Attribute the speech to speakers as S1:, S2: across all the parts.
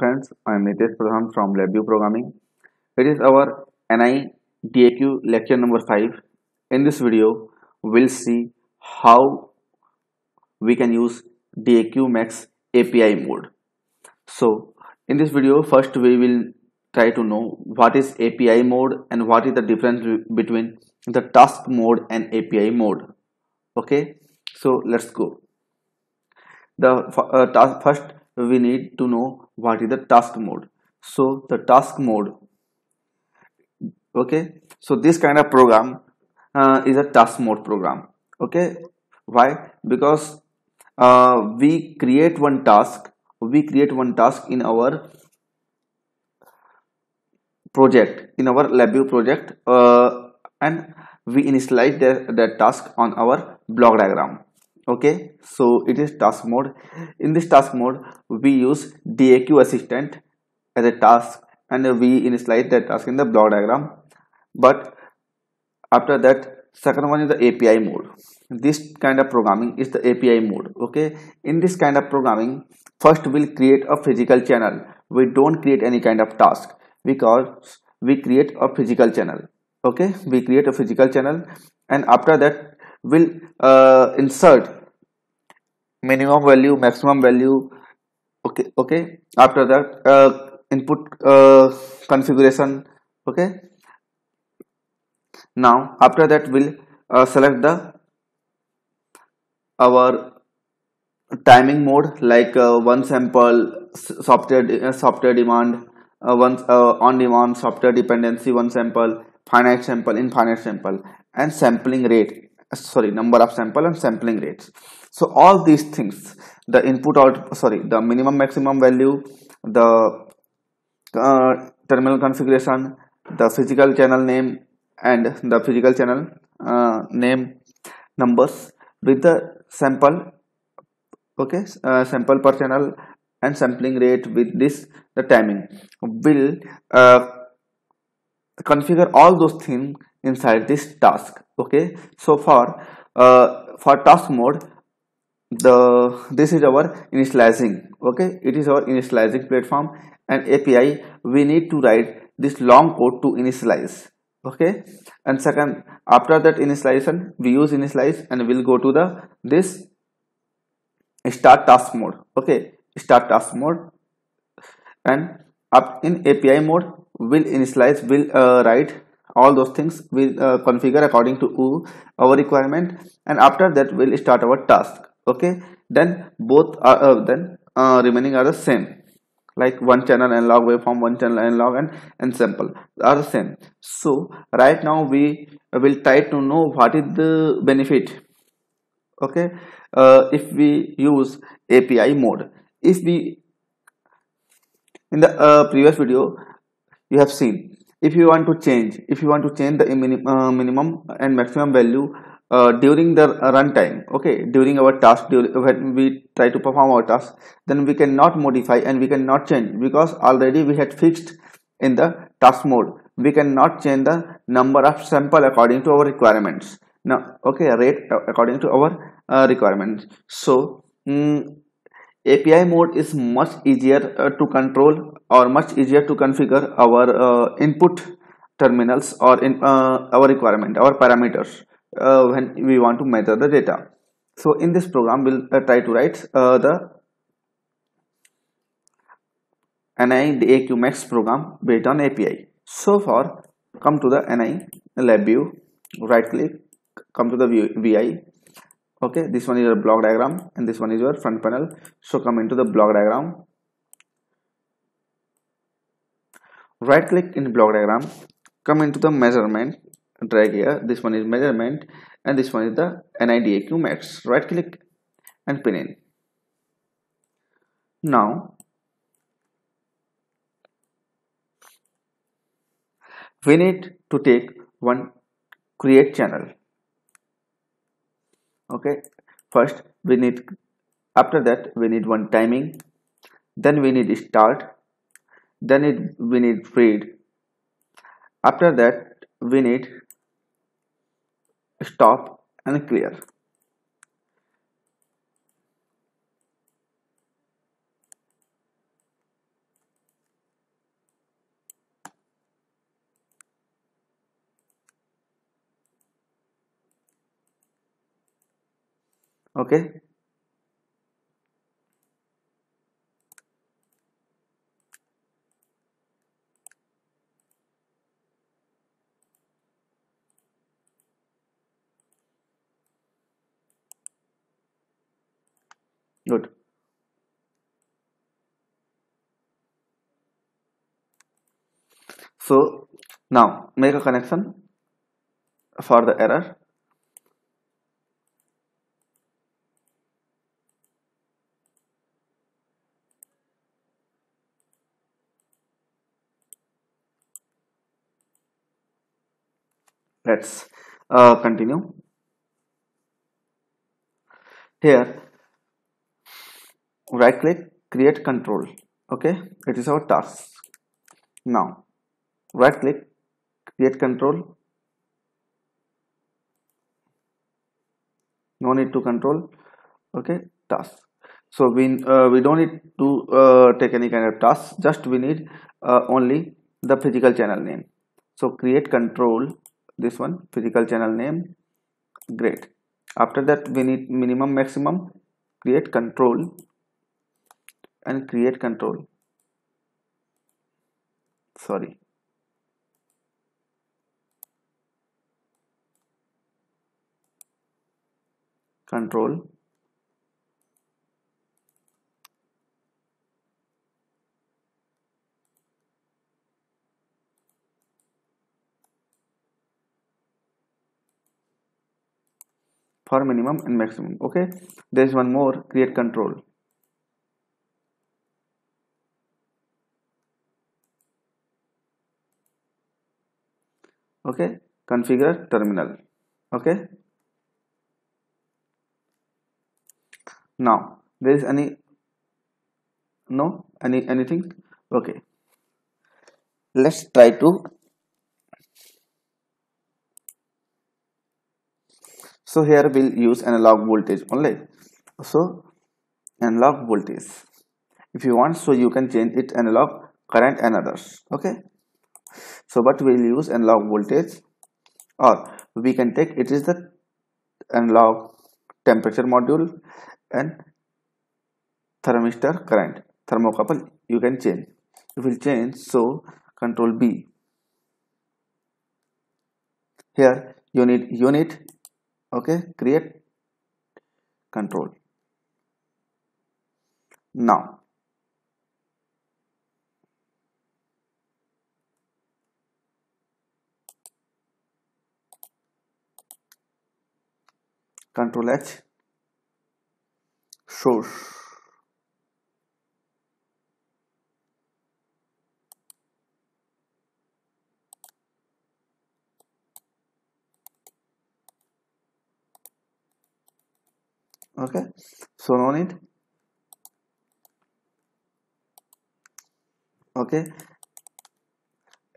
S1: friends, I am Nitesh Pradhan from LabVIEW Programming. It is our NI DAQ lecture number 5. In this video, we'll see how we can use DAQmx API mode. So, in this video, first we will try to know what is API mode and what is the difference between the task mode and API mode. Okay, so let's go. The uh, task, first we need to know what is the task mode. So the task mode okay? So this kind of program uh, is a task mode program okay? Why? Because uh, we create one task we create one task in our project in our LabVIEW project uh, and we initialize that, that task on our block diagram okay? So it is task mode. In this task mode we use daq assistant as a task and we initialize that task in the block diagram. But after that second one is the api mode. This kind of programming is the api mode okay? In this kind of programming first we'll create a physical channel. We don't create any kind of task because we create a physical channel okay? We create a physical channel and after that we will uh, insert minimum value maximum value okay okay. After that uh, input uh, configuration. Okay. Now after that we'll uh, select the our timing mode like uh, one sample software uh, software demand one on demand software dependency one sample finite sample infinite sample and sampling rate. Sorry number of sample and sampling rates so all these things the input out sorry the minimum maximum value the uh, terminal configuration the physical channel name and the physical channel uh, name numbers with the sample okay uh, sample per channel and sampling rate with this the timing will uh, configure all those things inside this task okay? So for uh, for task mode the this is our initializing okay? It is our initializing platform and api we need to write this long code to initialize okay? And second after that initialization we use initialize and we'll go to the this start task mode okay? Start task mode. And up in api mode will initialize will uh, write all those things will uh, configure according to our requirement. And after that we'll start our task okay? Then both are uh, then uh, remaining are the same. Like one channel analog waveform one channel analog and and sample are the same. So right now we will try to know what is the benefit. Okay? Uh, if we use api mode. If we in the uh, previous video you have seen. If you want to change if you want to change the minim, uh, minimum and maximum value uh, during the runtime okay during our task when we try to perform our task then we cannot modify and we cannot change because already we had fixed in the task mode. We cannot change the number of sample according to our requirements. Now okay rate according to our uh, requirements. So mm, API mode is much easier uh, to control or much easier to configure our uh, input terminals or in uh, our requirement, our parameters uh, when we want to measure the data. So in this program, we'll uh, try to write uh, the NI Max program based on API. So far, come to the NI LabVIEW, right click, come to the VI, okay this one is your block diagram and this one is your front panel. So come into the block diagram. Right click in block diagram. Come into the measurement drag here. This one is measurement and this one is the NI-DAQmx. Right click and pin in. Now we need to take one create channel. Okay first we need after that we need one timing then we need start then it we need read after that we need stop and clear. Okay? Good. So now make a connection for the error. Let's uh, continue. Here right click create control. Okay? It is our task. Now right click create control. No need to control. Okay? Task. So we uh, we don't need to uh, take any kind of task. Just we need uh, only the physical channel name. So create control this one physical channel name. Great. After that we need minimum maximum. Create control and create control. Sorry. Control. For minimum and maximum. Okay? There's one more. Create control okay? Configure terminal. Okay? Now there is any no? Any anything? Okay. Let's try to so here we'll use analog voltage only. So analog voltage. If you want so you can change it analog current and others. Okay so but we'll use analog voltage or we can take it is the analog temperature module and thermistor current thermocouple you can change. You will change so control b. Here you need unit okay create control. Now control h. Source. Okay. So no need. Okay.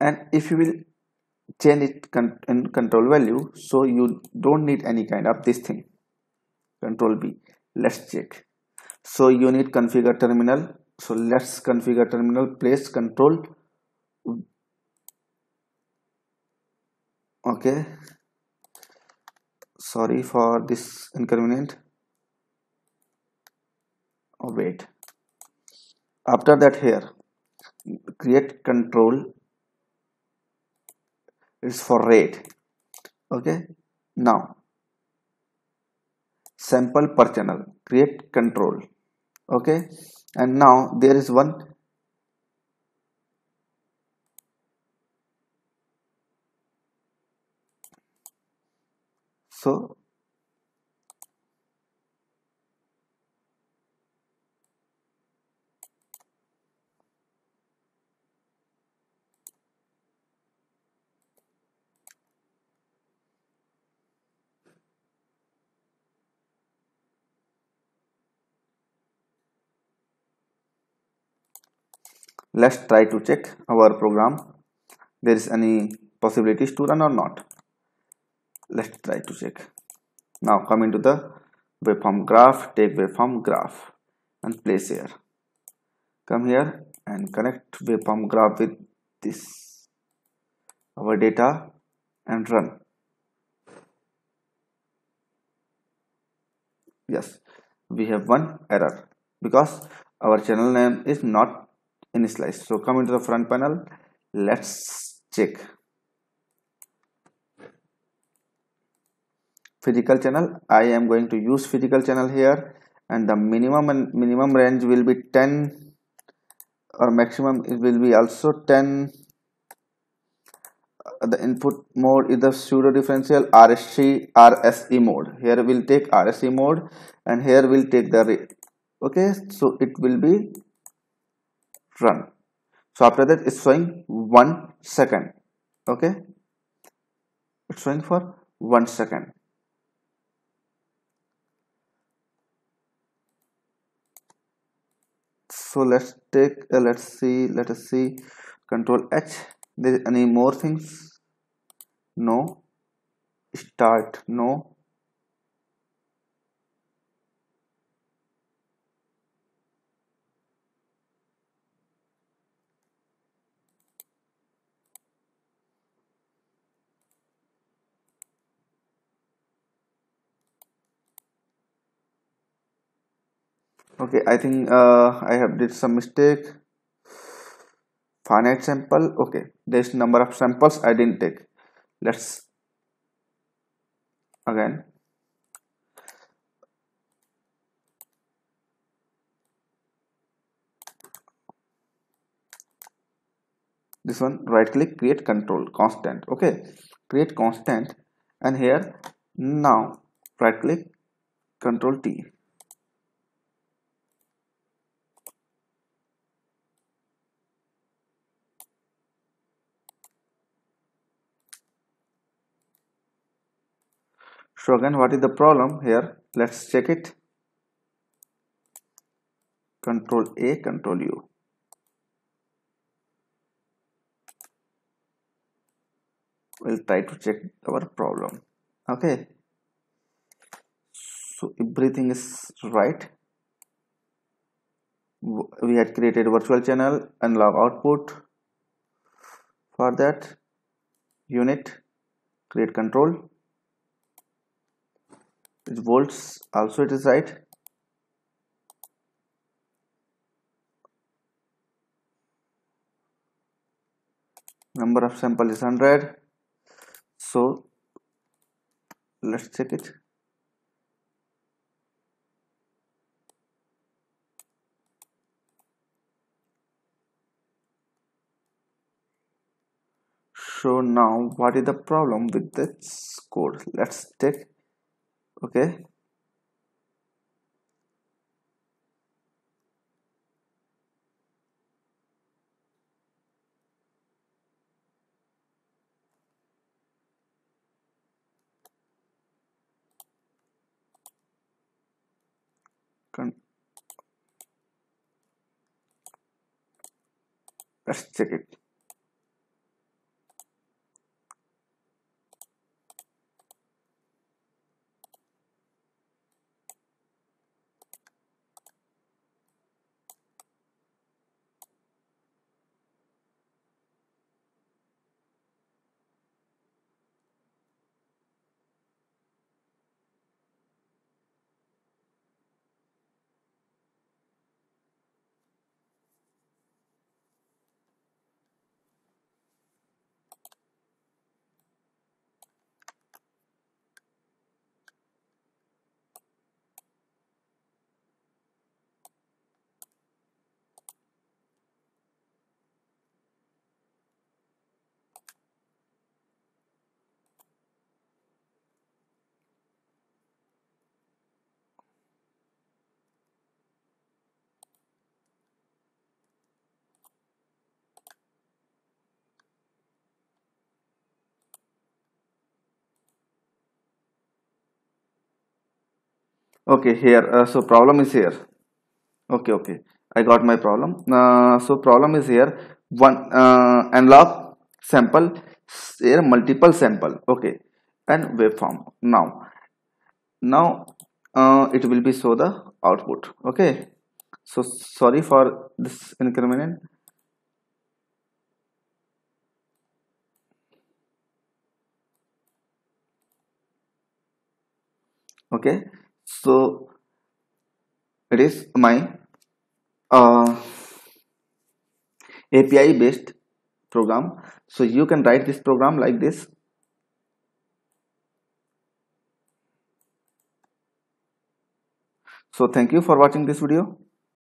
S1: And if you will change it in control value so you don't need any kind of this thing control b. Let's check. So you need configure terminal. So let's configure terminal place control. Okay. Sorry for this inconvenient oh, wait. After that here create control is for rate. Okay. Now sample per channel create control. Okay? And now there is one so let's try to check our program. There is any possibilities to run or not. Let's try to check. Now come into the waveform graph. Take waveform graph and place here. Come here and connect waveform graph with this our data and run. Yes we have one error because our channel name is not initialized so come into the front panel. Let's check. Physical channel. I am going to use physical channel here and the minimum and minimum range will be 10 or maximum it will be also 10 uh, the input mode is the pseudo differential RSC RSE mode. Here we'll take RSE mode and here we'll take the rate okay? So it will be run. So after that it's showing one second. Okay? It's showing for one second. So let's take uh, let's see let us see. Control h. There any more things? No. Start. No okay i think uh, i have did some mistake. Finite sample okay. There's number of samples i didn't take. Let's again. This one right click create control constant. Okay create constant and here now right click control t so again what is the problem here? Let's check it. Control a control u. We'll try to check our problem. Okay. So everything is right. We had created virtual channel analog output. For that unit create control its volts also it is right. Number of sample is 100 so let's check it. So now what is the problem with this code? Let's take okay let's check it okay here uh, so problem is here. Okay okay. I got my problem. Uh, so problem is here. One uh, analog sample here multiple sample. Okay. And waveform. Now now uh, it will be show the output. Okay. So sorry for this inconvenience. Okay so it is my uh, API based program. So you can write this program like this. So thank you for watching this video